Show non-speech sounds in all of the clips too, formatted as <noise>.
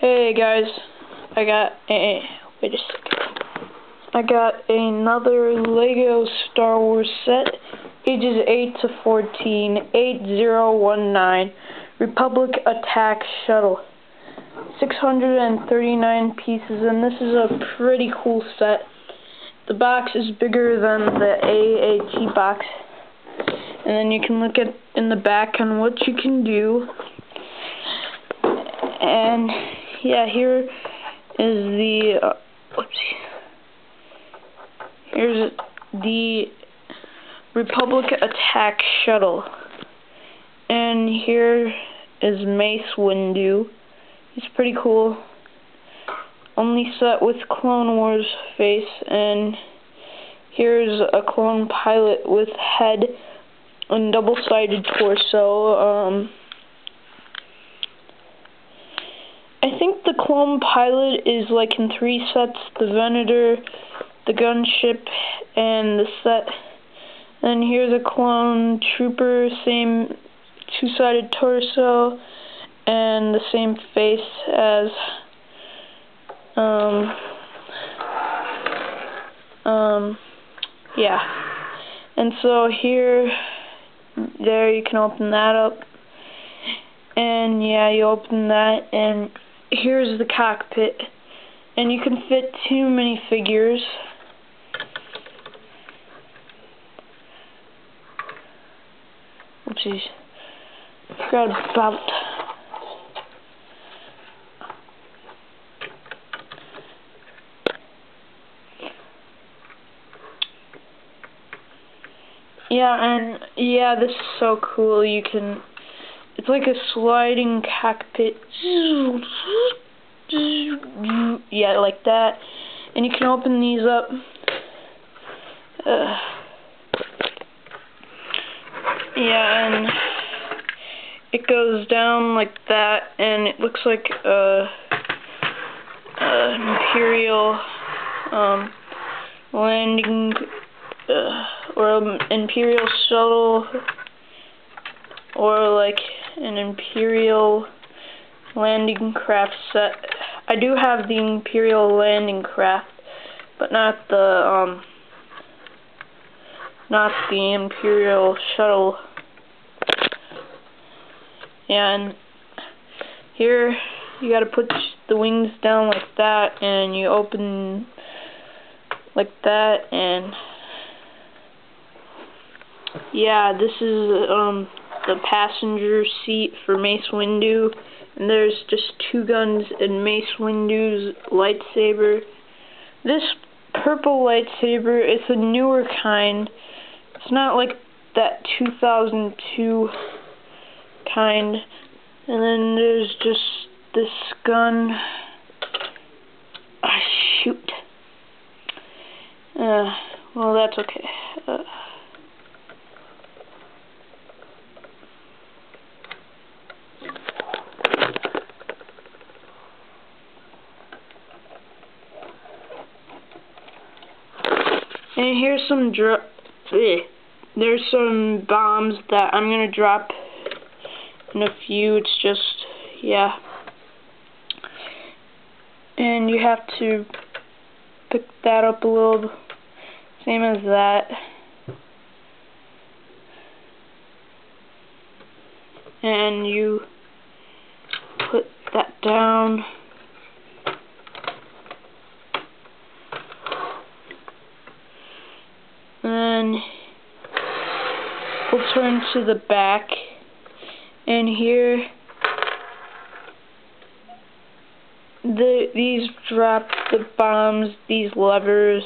Hey guys, I got a wait a second. I got another Lego Star Wars set, ages 8 to 14, 8019, Republic Attack Shuttle. 639 pieces, and this is a pretty cool set. The box is bigger than the AAT box, and then you can look at in the back on what you can do. And yeah, here is the, uh. Here's the Republic Attack Shuttle. And here is Mace Windu. He's pretty cool. Only set with Clone Wars face, and here's a clone pilot with head and double-sided torso. Um, I clone pilot is like in three sets, the Venator, the gunship, and the set. And here's a clone trooper, same two-sided torso, and the same face as, um, um, yeah. And so here, there you can open that up. And yeah, you open that and here's the cockpit. And you can fit too many figures. Oopsies. Forgot about Yeah, and yeah, this is so cool. You can it's like a sliding cockpit. Yeah, like that. And you can open these up. Uh, yeah, and it goes down like that, and it looks like a, a imperial um, landing uh, or imperial shuttle or like an Imperial landing craft set. I do have the Imperial landing craft, but not the um not the Imperial shuttle. And here you gotta put the wings down like that and you open like that and yeah this is um the passenger seat for Mace Windu, and there's just two guns and Mace Windu's lightsaber. This purple lightsaber is a newer kind. It's not like that 2002 kind. And then there's just this gun. Ah, shoot. Uh, well, that's okay. Uh, Here's some dro eh, there's some bombs that I'm gonna drop in a few. It's just yeah. And you have to pick that up a little same as that. And you put that down. Then we'll turn to the back. And here the these drop the bombs these levers.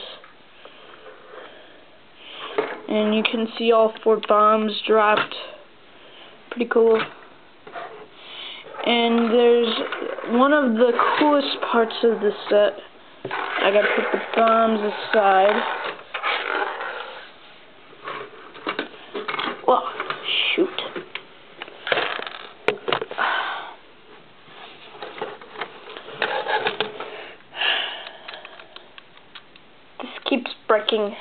And you can see all four bombs dropped. Pretty cool. And there's one of the coolest parts of the set. I gotta put the bombs aside breaking.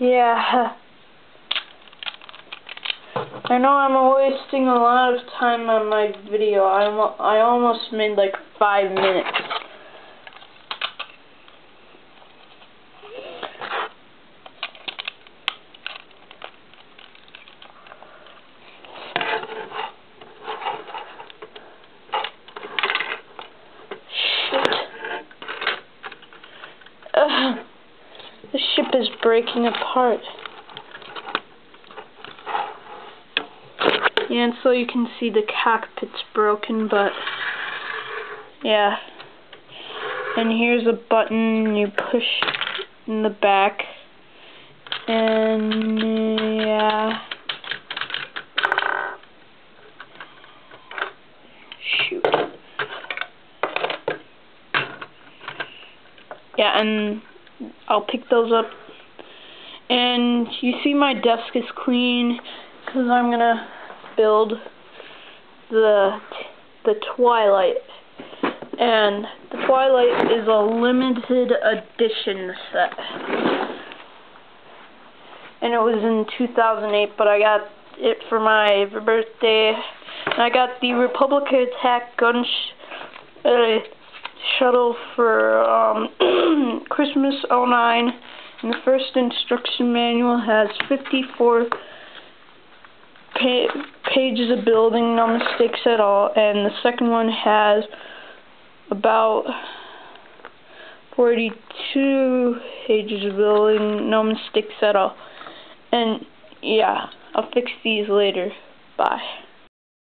Yeah. I know I'm wasting a lot of time on my video. I, I almost made like five minutes. the ship is breaking apart. Yeah, and so you can see the cockpit's broken, but yeah. And here's a button you push in the back. And yeah. Shoot. Yeah, and I'll pick those up. And you see my desk is clean because I'm gonna build the the Twilight. And the Twilight is a limited edition set. And it was in 2008, but I got it for my birthday. And I got the Republic Attack gun sh uh, shuttle for um, <clears throat> Christmas 09. And the first instruction manual has 54 pa pages of building, no mistakes at all. And the second one has about 42 pages of building, no mistakes at all. And yeah, I'll fix these later. Bye.